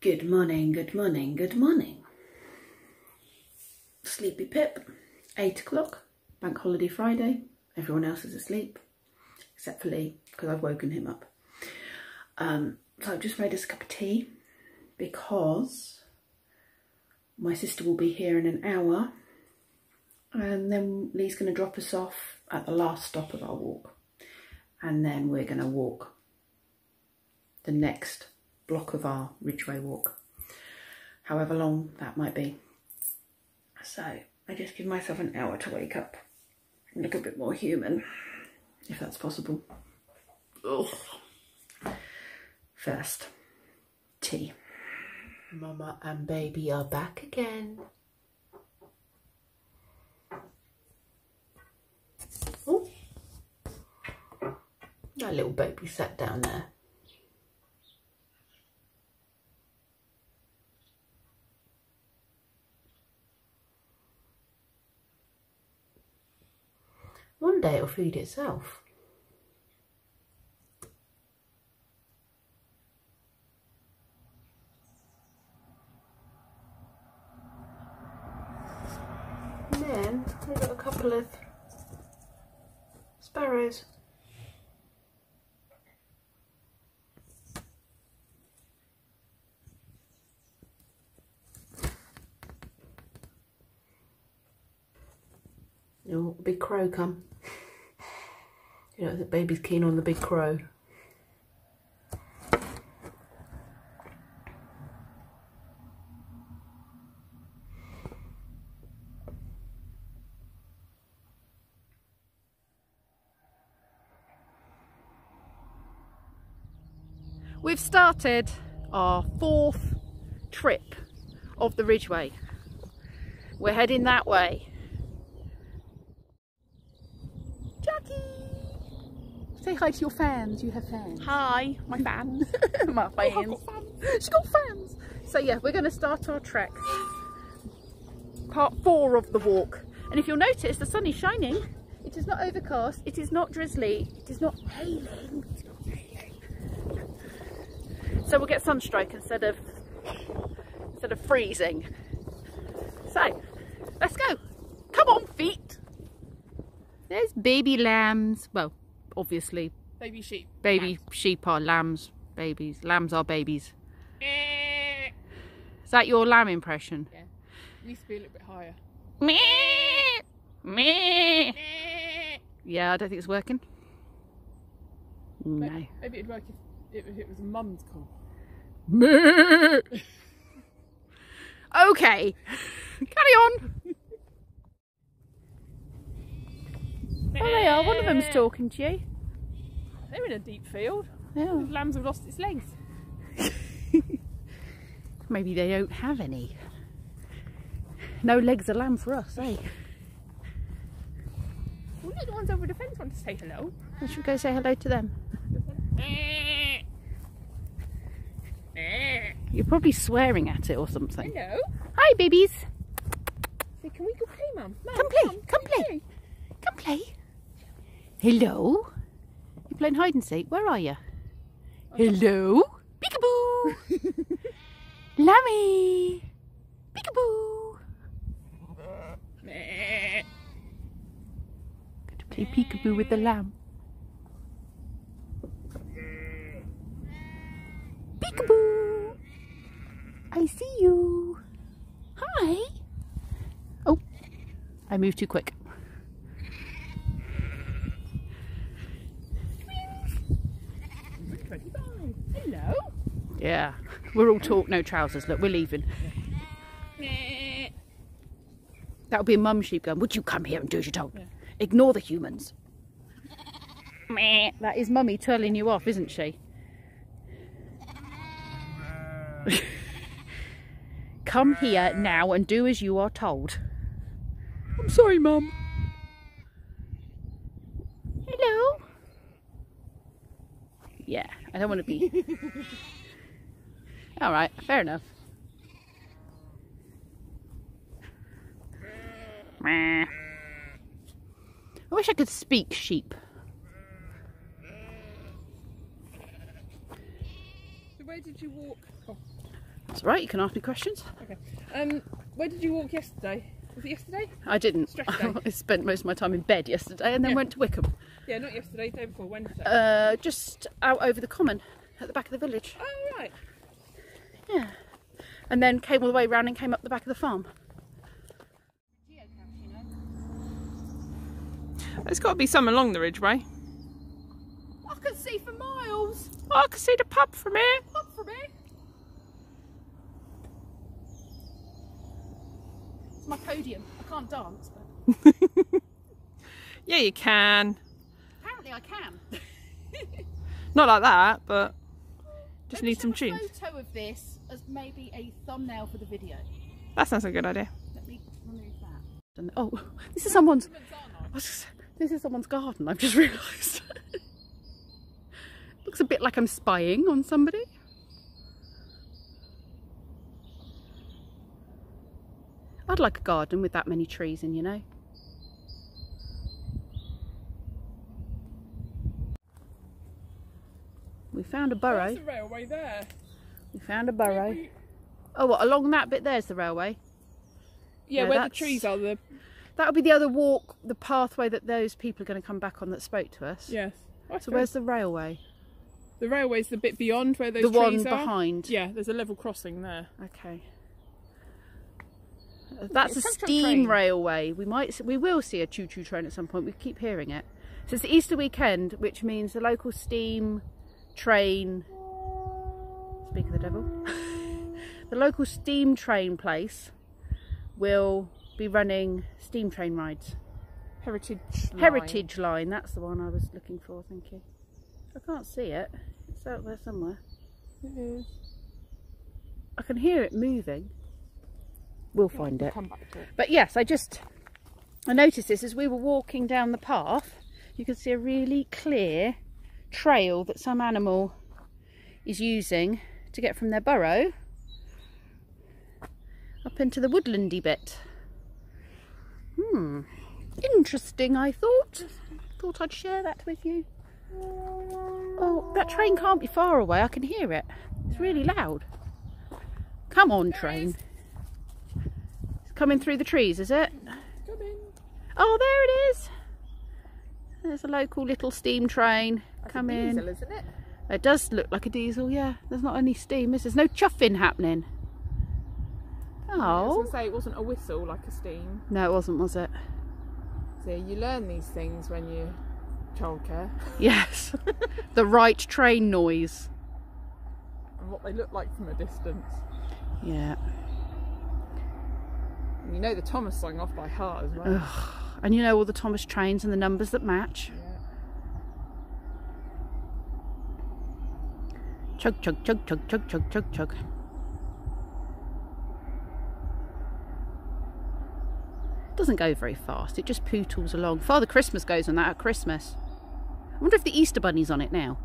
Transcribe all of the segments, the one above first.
Good morning, good morning, good morning. Sleepy Pip, 8 o'clock, bank holiday Friday. Everyone else is asleep, except for Lee, because I've woken him up. Um, so I've just made us a cup of tea because my sister will be here in an hour and then Lee's going to drop us off at the last stop of our walk and then we're going to walk the next block of our Ridgeway walk, however long that might be. So I just give myself an hour to wake up and look a bit more human, if that's possible. Ugh. First, tea. Mama and baby are back again. Oh, that little baby sat down there. One day it'll feed itself. And then we've got a couple of sparrows. Oh, big crow come. You know, the baby's keen on the big crow. We've started our fourth trip of the Ridgeway. We're heading that way. Jackie! Say hi to your fans. You have fans. Hi, my fan. My Oh, fans. got fans. She's got fans. So yeah, we're going to start our trek. Part four of the walk. And if you'll notice, the sun is shining. It is not overcast. It is not drizzly. It is not hailing. It's not hailing. So we'll get sunstroke instead of instead of freezing. So let's go. Come on, feet. There's baby lambs. Well, obviously Baby sheep. baby sheep are lambs. Babies. Lambs are babies. Is that your lamb impression? Yeah. Needs to be a little bit higher. Me. Me. Yeah, I don't think it's working. No. Maybe it'd work if it, if it was a mum's call. Meh. okay, carry on. Oh, they are. One of them's talking to you. They're in a deep field. Yeah. Lambs have lost its legs. Maybe they don't have any. No legs of lamb for us, eh? Well, look, the ones over the fence want to say hello. I Should go say hello to them? You're probably swearing at it or something. Hello. Hi, babies. Say, can we go play, Mum? Mum, Come play, come play. Come play. Hello. You playing hide and seek? Where are you? Hello. Peekaboo. Lammy. Peekaboo. Going to play peekaboo with the lamb. Peekaboo. I see you. Hi. Oh, I moved too quick. Twenty-five. Hello. Yeah, we're all talk, no trousers. Look, we're leaving. That would be a mum sheep going, Would you come here and do as you're told? Yeah. Ignore the humans. That is mummy twirling you off, isn't she? come here now and do as you are told. I'm sorry, mum. Hello. Yeah, I don't want to be. All right, fair enough. I wish I could speak sheep. So where did you walk? Oh, That's right, you can ask me questions. Okay. Um, where did you walk yesterday? Was it yesterday? I didn't. I spent most of my time in bed yesterday and then Yeah. went to Wickham. Yeah, not yesterday. Day before Wednesday. Uh, just out over the common at the back of the village. oh. Yeah. And then came all the way round and came up the back of the farm. There's got to be some along the ridgeway. I can see for miles. Oh, I can see the pub from here. Up for me. It's my podium. I can't dance, but Yeah, you can. apparently I can. Not like that, but just need some a tunes. photo of this as maybe a thumbnail for the video. That sounds like a good idea. Let me remove that. Oh, this is someone's. Just- This is someone's garden. I've just realised. Looks a bit like I'm spying on somebody. I'd like a garden with that many trees in, you know. We found a burrow. There's the railway there. We found a burrow. Oh, what, along that bit there's the railway? Yeah, No, where that's- the trees are. The That would be the other walk, the pathway that those people are going to come back on that spoke to us. yes. Oh, I So where's the railway? the railway's the bit beyond where those the one trees are? behind. Yeah, there's a level crossing there. Okay. Uh, that's a It's of steam railway. We might, we will see a choo-choo train at some point. We keep hearing it. So it's the Easter weekend, which means the local steam train. Speak of the devil. the local steam train place will be running steam train rides. Heritage. Line. Heritage line. That's the one I was looking for. Thank you. I can't see it. It's out there somewhere. It is. I can hear it moving. We'll find it. Come back to it. But yes, I just I noticed this as we were walking down the path. You can see a really clear trail that some animal is using to get from their burrow up into the woodlandy bit. Hmm, interesting. I thought. Thought I'd share that with you. Oh, that train can't be far away. I can hear it. It's really loud. Come on, train. It's coming through the trees, is it? Oh, there it is. There's a local little steam train come in. Diesel, isn't it? It does look like a diesel, yeah. There's not any steam, is there? There's no chuffing happening. I was Oh. say it wasn't a whistle like a steam. No, it wasn't, was it? See, you learn these things when you childcare Yes. the right train noise. and what they look like from a distance. Yeah. And you know the Thomas song off by heart as well. Ugh. And you know all the Thomas trains and the numbers that match. Yeah. Chug, chug, chug, chug, chug, chug, chug, chug. Doesn't go very fast. It just pootles along. Father Christmas goes on that at Christmas. I wonder if the Easter Bunny's on it now,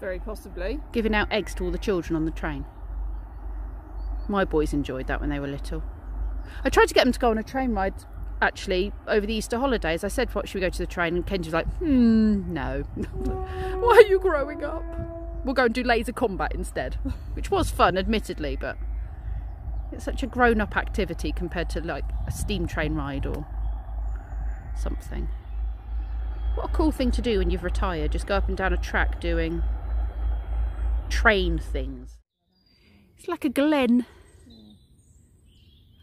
Very possibly. giving out eggs to all the children on the train. My boys enjoyed that when they were little. I tried to get them to go on a train ride actually over the Easter holidays. I said, "What should we go to the train?" And Kenji's like, "Hmm, no. Why are you growing up? We'll go and do laser combat instead," which was fun, admittedly, but it's such a grown-up activity compared to like a steam train ride or something. What a cool thing to do when you've retired. Just go up and down a track doing train things. It's like a glen.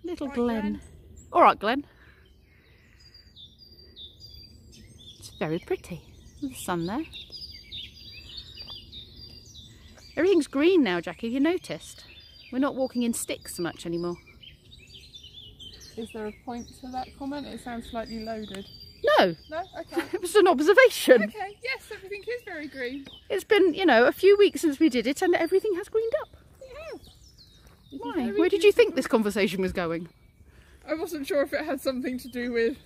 Little glen. All right, Glen. It's very pretty. There's the sun there. Everything's green now, Jackie. You noticed? We're not walking in sticks much anymore. Is there a point to that comment? It sounds slightly loaded. No, No? Okay. it was an observation. okay. Yes, everything is very green. It's been, you know, a few weeks since we did it, and everything has greened up. Yeah. Why? Where did you think this conversation was going? I wasn't sure if it had something to do with.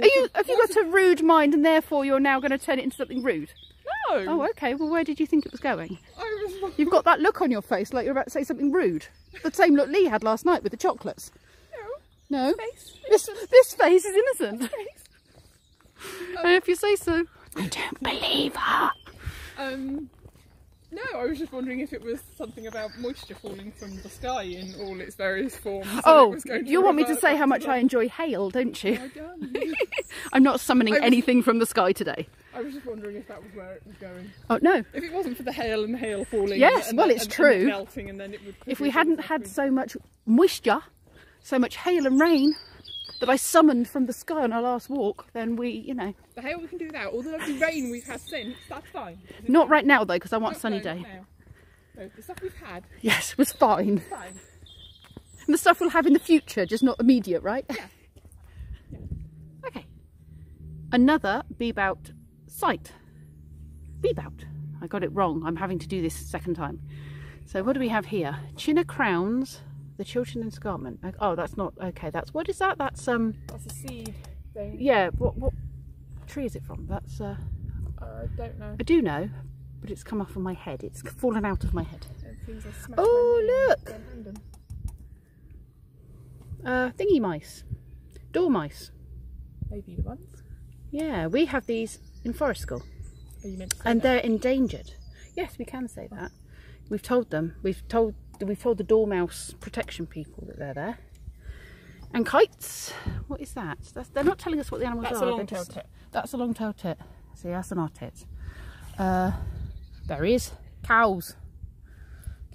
Are you? Have you got a rude mind, and therefore you're now going to turn it into something rude? No. Oh, okay. Well, where did you think it was going? Was. You've got that look on your face like you're about to say something rude. The same look Lee had last night with the chocolates. No. No, Face. this this face is innocent. And if you say so. I don't believe her. Um. No, I was just wondering if it was something about moisture falling from the sky in all its various forms. Oh, you want me to say how much I enjoy hail, don't you? I I'm not summoning was- anything from the sky today. I was just wondering if that was where it was going. Oh no. If it wasn't for the hail and the hail falling, Yes, and well, it's and- true. melting, and then it would. If we hadn't had so much moisture, so much hail and rain that I summoned from the sky on our last walk, then we, you know, the hail we can do that. All the lovely rain we've had since, that's fine. not right now though, because I want a sunny day. No, the stuff we've had, Yes, was fine. fine. And the stuff we'll have in the future, just not immediate, right? Yeah. Okay. Another Bebout site. Bebout. I got it wrong. I'm having to do this second time. So what do we have here? Chinnor Crowns, the Chiltern Escarpment. Oh, that's not okay. That's what is that? That's um That's a seed thing. yeah. What what tree is it from? That's uh I don't know. I do know, but it's come off of my head. It's fallen out of my head. It seems Oh, my knee and look. don't hand 'em. Uh, thingy mice, dormice. Maybe the ones. Yeah, we have these in forest school. Are you meant to say and that? they're endangered. Yes, we can say that. We've told them. We've told we've told the dormouse protection people that they're there. And kites. What is that? That's, they're not telling us what the animals That's are. a long-tailed tit. That's a long-tailed tit. See, that's an otter. Uh, berries, cows,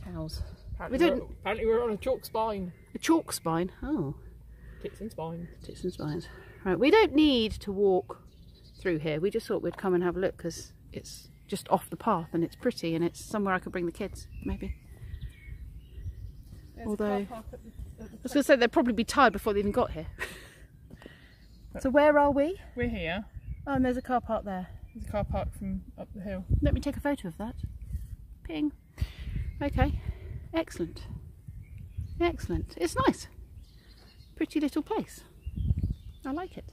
cows. Apparently, We we don't- are apparently we're on a chalk spine. A chalk spine. Oh, Tits and spine. tits and spines. Right, we don't need to walk through here. We just thought we'd come and have a look because it's just off the path and it's pretty and it's somewhere I could bring the kids, maybe. There's Although- a car park at the, at the I was going to say they'd probably be tired before they even got here. so where are we? We're here. Oh, and there's a car park there. There's a car park from up the hill. Let me take a photo of that. Ping. Okay. Excellent. Excellent. It's nice. Pretty little place. I like it.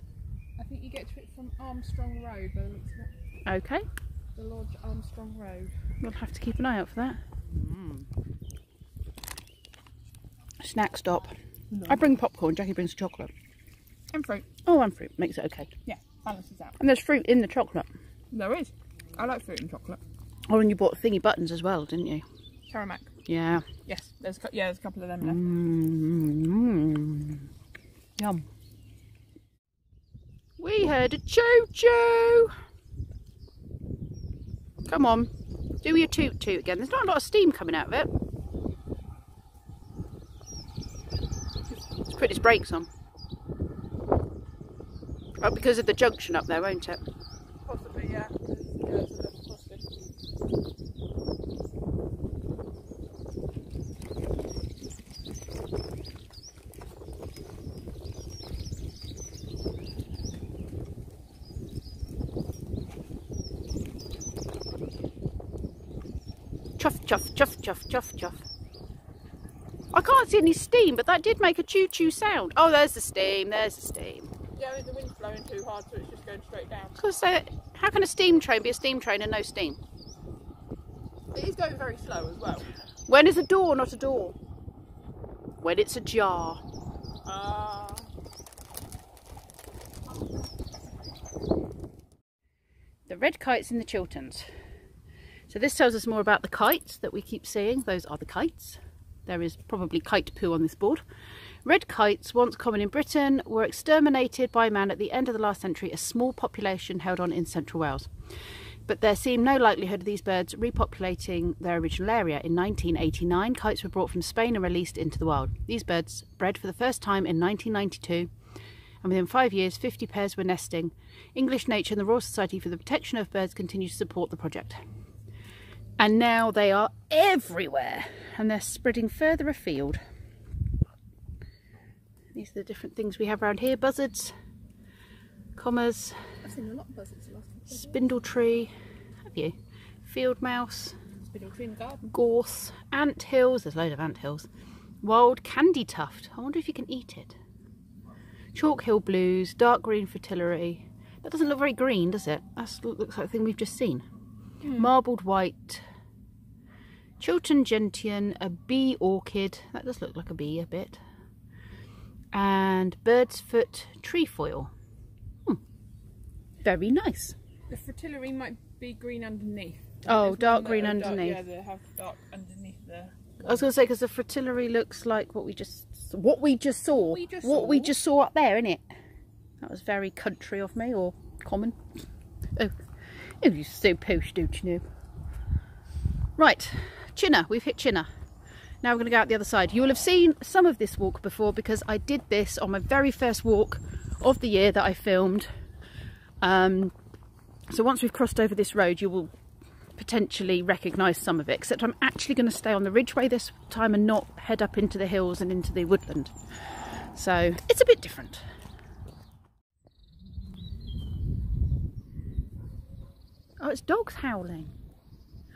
I think you get to it from Armstrong Road, by the looks of it. Okay. The Lodge Armstrong Road. We'll have to keep an eye out for that. Mm. Snack stop. I bring popcorn. Jackie brings chocolate. And fruit. Oh, and fruit. Makes it okay. Yeah, balances out. And there's fruit in the chocolate. There is. I like fruit and chocolate. Oh, and you bought thingy buttons as well, didn't you? Caramac. Yeah. Yes, there's a yeah, there's a couple of them left. Mm, Yum. We heard a choo choo. Come on, do your toot toot again. There's not a lot of steam coming out of it. Put its brakes on. Oh, because of the junction up there, won't it? Possibly, yeah. Yeah, it's a little frosty. Chuff, chuff, chuff, chuff, chuff, chuff. I can't see any steam, but that did make a choo choo sound. Oh, there's the steam, there's the steam. Yeah, I think the wind's blowing too hard, so it's just going straight down. Because was going to say, how can a steam train be a steam train and no steam? It is going very slow as well. When is a door not a door? When it's ajar. Ah. The red kites in the Chilterns. So this tells us more about the kites that we keep seeing. Those are the kites. There is probably kite poo on this board. Red kites, once common in Britain, were exterminated by man at the end of the last century, a small population held on in central Wales. But there seemed no likelihood of these birds repopulating their original area. In 1989, kites were brought from Spain and released into the wild. These birds bred for the first time in 1992 and within five years 50 pairs were nesting. English Nature and the Royal Society for the Protection of Birds continue to support the project. And now they are everywhere and they're spreading further afield. These are the different things we have around here buzzards, commas, I've seen a lot of buzzards last spindle tree, have you? Field mouse, Spindle tree in the garden. gorse, ant hills, there's a load of ant hills, wild candy tuft, I wonder if you can eat it. Chalk hill blues, dark green fritillary. That doesn't look very green, does it? That looks like the thing we've just seen. Hmm. Marbled white, Chiltern gentian, a bee orchid. That does look like a bee a bit. And bird's foot trefoil. Hmm. Very nice. The fritillary might be green underneath. Oh, There's dark green are dark- underneath. yeah, they have dark underneath the. I was going to say because the fritillary looks like what we just what we just saw. we just what we just saw up there, innit? That was very country of me or common. Oh, oh, you're so posh, don't you know? Right, Chinnor. We've hit Chinnor. Now we're going to go out the other side. You will have seen some of this walk before because I did this on my very first walk of the year that I filmed. Um, so once we've crossed over this road, you will potentially recognise some of it, except I'm actually going to stay on the ridgeway this time and not head up into the hills and into the woodland. So it's a bit different. Oh, it's dogs howling.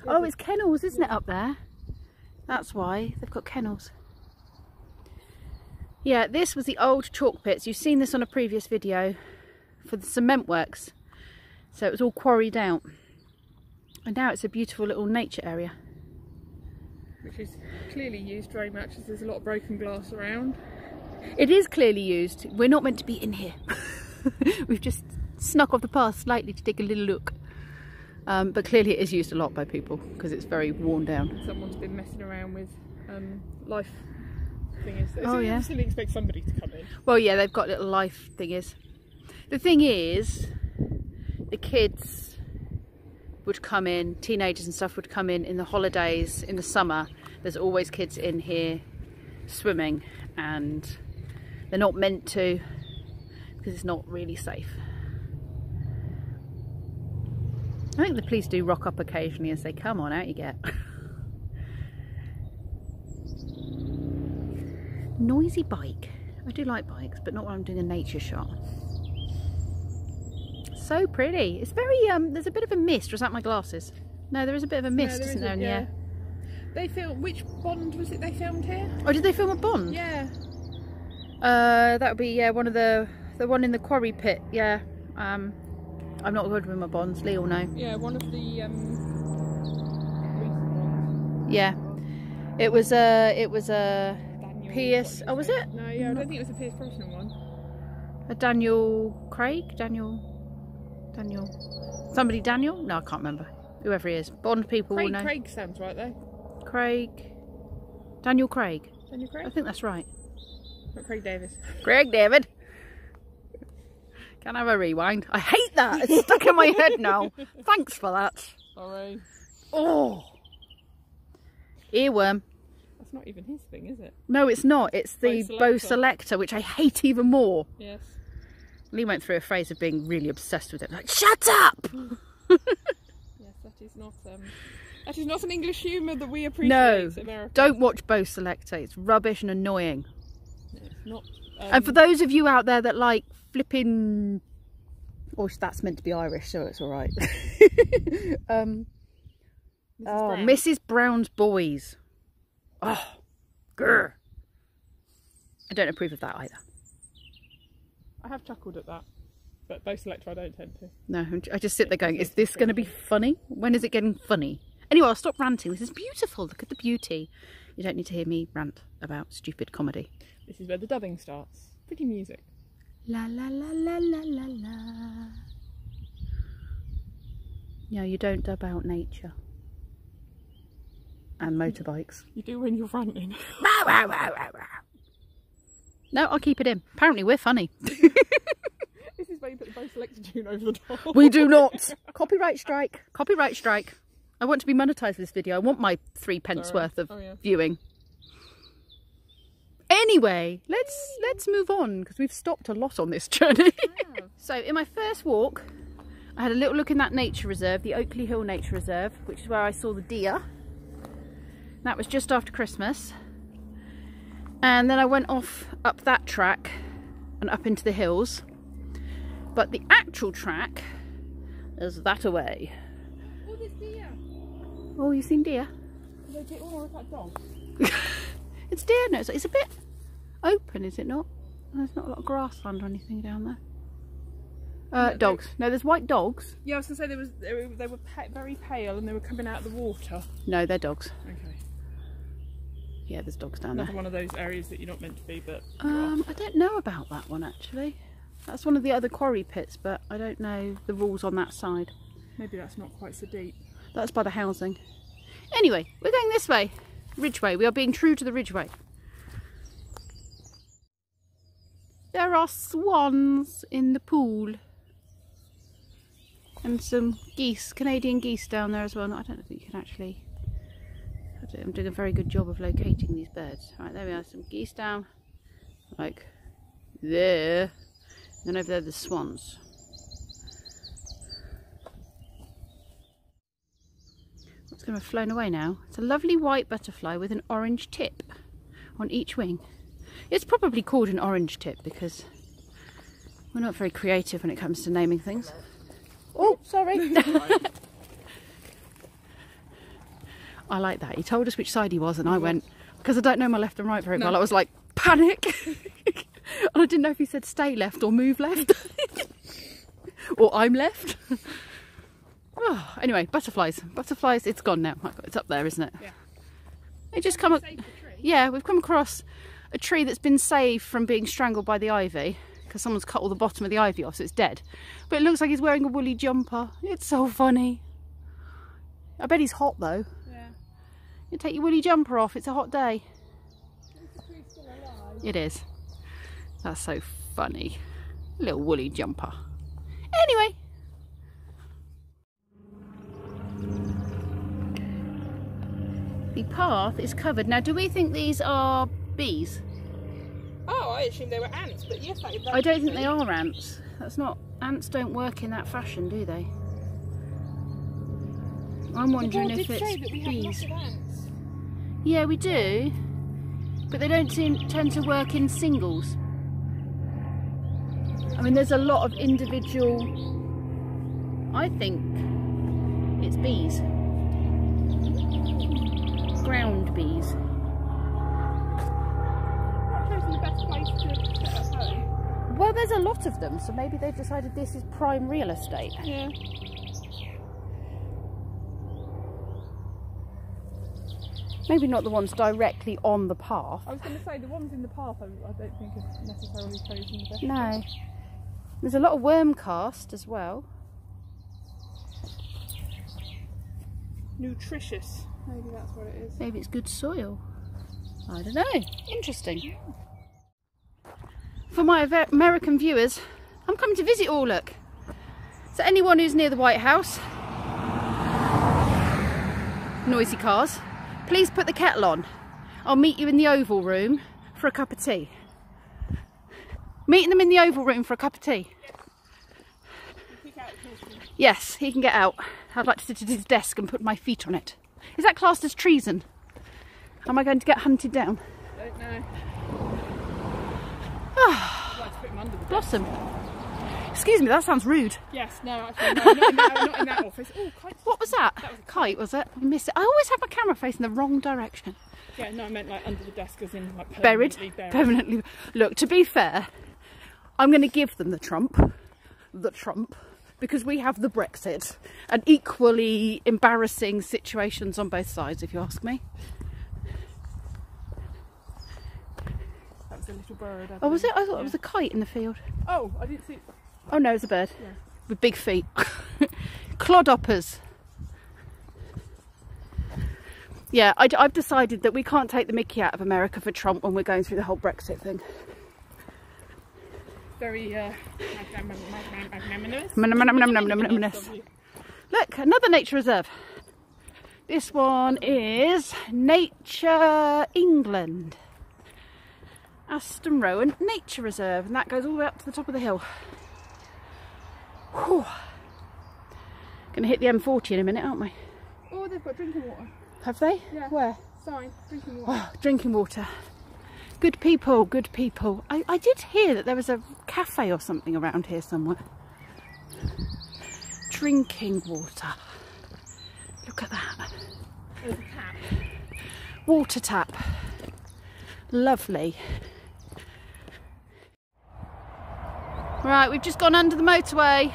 Oh, it's kennels, isn't it, up there? That's why they've got kennels. Yeah, this was the old chalk pits. You've seen this on a previous video for the cement works. So it was all quarried out. And now it's a beautiful little nature area. Which is clearly used very much as there's a lot of broken glass around. It is clearly used. We're not meant to be in here. We've just snuck off the path slightly to take a little look. Um, but clearly it is used a lot by people because it's very worn down. Someone's been messing around with um, life things. So Oh, you yeah. obviously expect somebody to come in. Well, yeah, they've got little life thingies. The thing is, the kids would come in, teenagers and stuff would come in in the holidays, in the summer. There's always kids in here swimming, and they're not meant to because it's not really safe. I think the police do rock up occasionally and say, come on, out you get. Noisy bike. I do like bikes, but not when I'm doing a nature shot. So pretty. It's very, um, there's a bit of a mist. Was that my glasses? No, there is a bit of a mist, No, there isn't there? isn't, in yeah. They filmed, which Bond was it they filmed here? Oh, did they film a Bond? Yeah. Uh, that would be, yeah, one of the, the one in the quarry pit, yeah. Um, I'm not good with my Bonds, Lee will know. Yeah, one of the um, ones. Yeah. It was a, it was a, Daniel. Pierce- oh, was it? No, yeah, I don't think it was a Pierce Brosnan one. a Daniel Craig? Daniel, Daniel, somebody Daniel? No, I can't remember. Whoever he is. Bond people will Craig, know. Craig sounds right though. Craig. Daniel Craig. Daniel Craig? I think that's right. Not Craig Davis. Craig David. Can I have a rewind? I hate that. It's stuck in my head now. Thanks for that. Sorry. Oh. Earworm. That's not even his thing, is it? No, it's not. It's the Bow Bo' Selecta. selector, which I hate even more. Yes. Lee went through a phase of being really obsessed with it. Like, shut up! Yes, that is not um that is not an English humour that we appreciate. No, America. Don't watch Bo' Selecta. It's rubbish and annoying. It's not. Um, And for those of you out there that like flipping, oh, that's meant to be Irish, so it's all right. um, Mrs. oh, Brown. Mrs. Brown's boys. Oh, grr. I don't approve of that either. I have chuckled at that, but Bo' Selecta I don't tend to. No, I just sit there going, is this going to be funny? When is it getting funny? Anyway, I'll stop ranting. This is beautiful. Look at the beauty. You don't need to hear me rant about stupid comedy. This is where the dubbing starts. Pretty music. La la la la la la la. No, you don't dub out nature. And motorbikes. You do when you're ranting. No, I'll keep it in. Apparently we're funny. this is where you put the selector tune over the top. We do not. Copyright strike. Copyright strike. I want to be monetized with this video. I want my three pence Sorry. worth of Oh, yeah. viewing. Anyway, let's let's move on because we've stopped a lot on this journey. so in my first walk, I had a little look in that nature reserve, the Oakley Hill Nature Reserve, which is where I saw the deer. That was just after Christmas. And then I went off up that track and up into the hills. But the actual track is that away. Oh, there's deer. Oh, you seen deer? They get all of that dog. It's deer, no, it's, a bit open, is it not? There's not a lot of grassland or anything down there. Uh, No, dogs. No, there's white dogs. Yeah, I was gonna say there was they were, they were very pale and they were coming out of the water. No, they're dogs. Okay. Yeah, there's dogs down Another there. one of those areas that you're not meant to be, but Um, I don't know about that one actually. That's one of the other quarry pits, but I don't know the rules on that side. maybe that's not quite so deep. That's by the housing. Anyway, we're going this way. Ridgeway. We are being true to the Ridgeway. There are swans in the pool. And some geese, Canadian geese down there as well. I don't think you can actually... I'm doing a very good job of locating these birds. Right, there we are. Some geese down. Like there. And then over there the swans. Going have flown away now. It's a lovely white butterfly with an orange tip on each wing. It's probably called an orange tip because we're not very creative when it comes to naming things. Oh, sorry. I like that. He told us which side he was and I went, because I don't know my left and right very No. well, I was like, panic. and I didn't know if he said stay left or move left. or I'm left. Oh, anyway, butterflies. Butterflies, it's gone now. It's up there, isn't it? Yeah. They just come up. Save the tree. Yeah, we've come across a tree that's been saved from being strangled by the ivy because someone's cut all the bottom of the ivy off, so it's dead. But it looks like he's wearing a woolly jumper. It's so funny. I bet he's hot though. Yeah. You take your woolly jumper off. It's a hot day. The tree's still alive. It is. That's so funny. Little woolly jumper. Anyway. The path is covered. Now, do we think these are bees? Oh, I assumed they were ants, but yes, that, I don't think they are ants. That's not. Ants don't work in that fashion, do they? I'm wondering if it's say that we bees. ants. Yeah, we do. But they don't seem, tend to work in singles. I mean, there's a lot of individual. I think it's bees. Ground bees. The best place to set up home. Well, there's a lot of them, so maybe they've decided this is prime real estate. Yeah. Maybe not the ones directly on the path. I was going to say the ones in the path. I, I don't think have necessarily chosen the best. No. There's a lot of worm cast as well. Nutritious. Maybe that's what it is. Maybe it's good soil. I don't know. Interesting. For my American viewers, I'm coming to visit Orlook. So anyone who's near the White House, noisy cars, please put the kettle on. I'll meet you in the Oval Room for a cup of tea. Meeting them in the Oval Room for a cup of tea. Pick out the caution. Yes, he can get out. I'd like to sit at his desk and put my feet on it. Is that classed as treason? Am I going to get hunted down? Don't know. Like to put him under the. Blossom. Excuse me, that sounds rude. Yes, no, actually, no, not in that, not in that office. Oh, quite. What was that? That was a kite, was it? I missed it. I always have my camera facing the wrong direction. Yeah, no, I meant like under the desk, as in like Buried. permanently buried. Permanently. Look, to be fair, I'm going to give them the Trump. The Trump. Because we have the Brexit. And equally embarrassing situations on both sides, if you ask me. That was a little bird. Oh, was it? I thought it was a kite in the field. Oh, I didn't see. Oh no, it's a bird. Yeah. With big feet. Clodhoppers. Yeah, I, have decided that we can't take the mickey out of America for Trump when we're going through the whole Brexit thing. Very uh, magnam- magnam- magnanimous. Magnanimous. Look, another nature reserve. This one is Natural England. Aston Rowant Nature Reserve, and that goes all the way up to the top of the hill. Whew. Gonna hit the M40 in a minute, aren't we? Oh, they've got drinking water. Have they? Yeah. Where? Sign, drinking water. Oh, drinking water. Good people, good people. I, I did hear that there was a cafe or something around here somewhere. Drinking water. Look at that. A cat. Water tap. Lovely. Right, we've just gone under the motorway.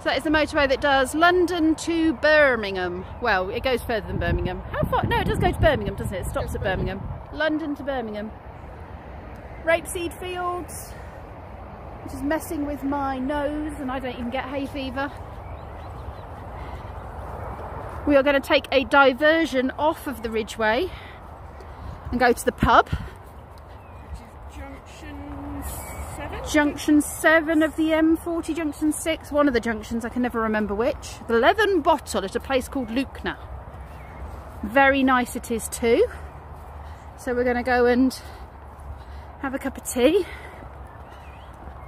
So that is the motorway that does London to Birmingham. Well, it goes further than Birmingham. How far? No, it does go to Birmingham, doesn't it? It stops at Birmingham. London to Birmingham. Rapeseed fields, which is messing with my nose, and I don't even get hay fever. we are going to take a diversion off of the Ridgeway and go to the pub. Junction 7? Junction 7 of the M40, Junction 6, one of the junctions, I can never remember which. The Leathern Bottle at a place called Lewknor. Very nice it is too. So we're going to go and have a cup of tea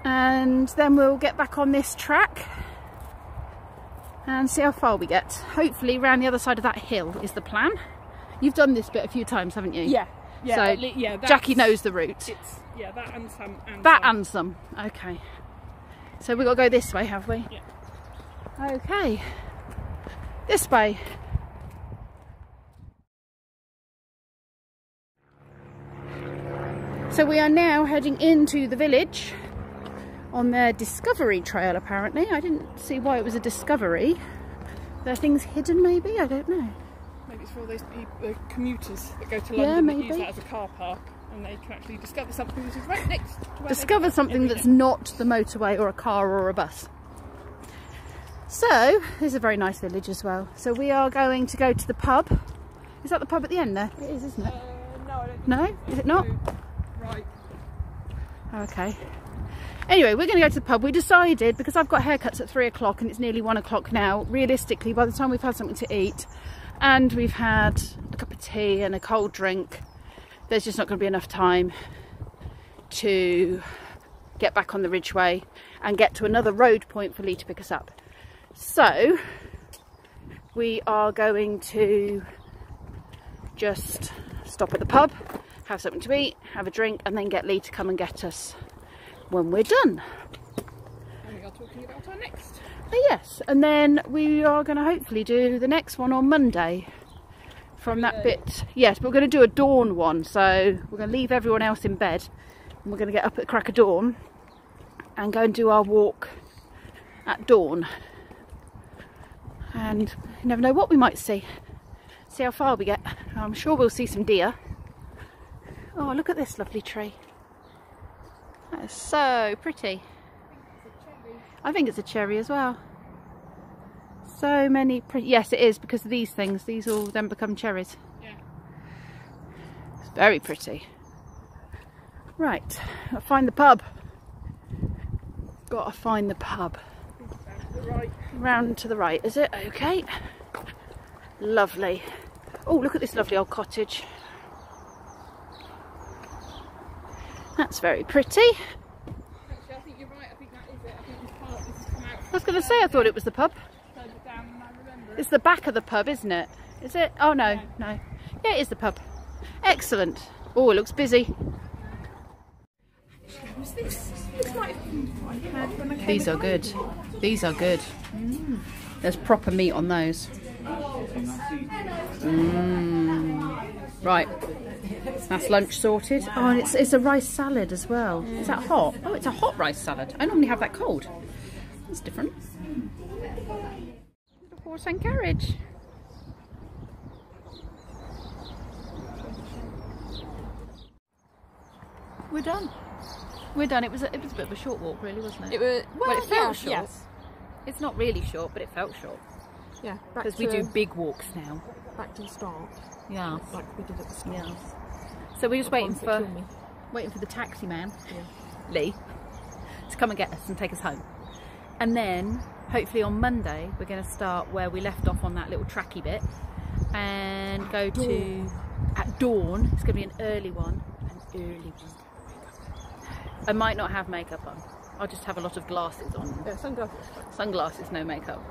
and then we'll get back on this track and see how far we get. Hopefully round the other side of that hill is the plan. You've done this bit a few times, haven't you? Yeah. Yeah, So, yeah Jackie knows the route. It's, yeah, that and some. And That some. and some. Okay. So we've got to go this way, have we? Yeah. Okay. This way. So we are now heading into the village on their discovery trail apparently. I didn't see why it was a discovery. There are things hidden maybe? I don't know. Maybe it's for all those people, the commuters that go to Yeah, London that use maybe. that as a car park and they can actually discover something which is right next discover something that's day. not the motorway or a car or a bus. So, this is a very nice village as well. So we are going to go to the pub. Is that the pub at the end there? It is, isn't it? Uh, no, I don't think No? Is it not? Right. Okay. Anyway, we're going to go to the pub. We decided, because I've got haircuts at three o'clock and it's nearly one o'clock now, realistically, by the time we've had something to eat and we've had a cup of tea and a cold drink, there's just not going to be enough time to get back on the Ridgeway and get to another road point for Lee to pick us up. So, we are going to just stop at the pub, have something to eat, have a drink, and then get Lee to come and get us when we're done. And we are talking about our next. Uh, yes, and then we are going to hopefully do the next one on Monday from that bit. Yes, but we're going to do a dawn one, so we're going to leave everyone else in bed and we're going to get up at the crack of dawn and go and do our walk at dawn. And you never know what we might see. See how far we get. I'm sure we'll see some deer. Oh, look at this lovely tree. That is so pretty. I think it's a cherry I think it's a cherry as well. So many pretty. Yes, it is because of these things. These all then become cherries. Yeah. It's very pretty. Right, I'll find the pub. Gotta find the pub. Right. Round to the right, is it? Okay. Lovely. Oh, look at this lovely old cottage. That's very pretty. Actually, I think you're right. I think that is it. I think this part out I was going to say, I thought it was the pub. It's the back of the pub, isn't it? Is it? Oh no, no. Yeah, it is the pub. Excellent. Oh, it looks busy. These are good. These are good. There's proper meat on those. Mm. Right. That's lunch sorted. Oh, and it's, it's a rice salad as well. Is that hot? Oh, it's a hot rice salad. I normally have that cold. That's different. Little horse and carriage. We're done. We're done. It was a, it was a bit of a short walk, really, wasn't it? It was Well, it felt yeah, short. Yes. It's not really short, but it felt short Yeah. Because we do big walks now. back to the start, Yeah, like we did at the start. yeah. So we're just waiting for waiting for the taxi man, Yeah. Lee, to come and get us and take us home. And then hopefully on Monday we're going to start where we left off on that little tracky bit and go to at dawn. It's going to be an early one, an early one. I might not have makeup on. I'll just have a lot of glasses on. Yeah, sunglasses. sunglasses, no makeup.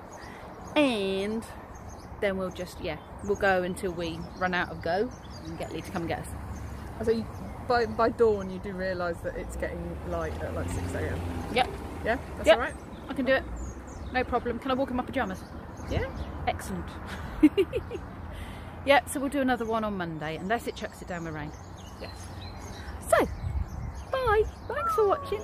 And then we'll just, yeah, we'll go until we run out of go and get Lee to come and get us. So you, by by dawn, you do realise that it's getting light at like six a.m. Yep, Yeah, that's Yep. all right. I can do it. No problem. Can I walk in my pyjamas? Yeah. Excellent. yeah, so we'll do another one on Monday, unless it chucks it down with rain. Yes. So, bye. Thanks for watching.